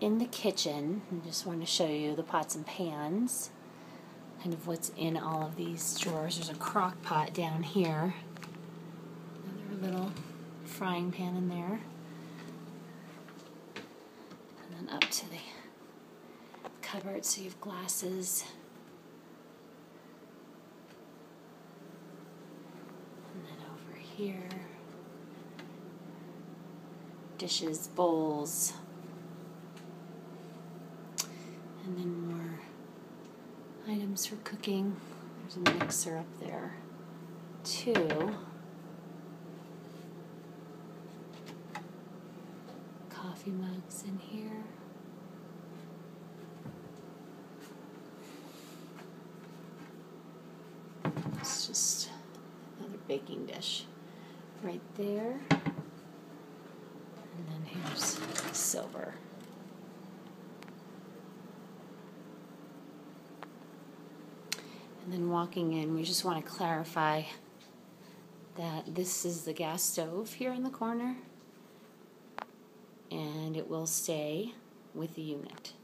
in the kitchen. I just want to show you the pots and pans, kind of what's in all of these drawers. There's a crock pot down here, another little frying pan in there, and then up to the cupboard so you have glasses. And then over here, dishes, bowls, and then more items for cooking. There's a mixer up there, too. Coffee mugs in here. It's just another baking dish right there. And then here's silver. And then walking in, we just want to clarify that this is the gas stove here in the corner and it will stay with the unit.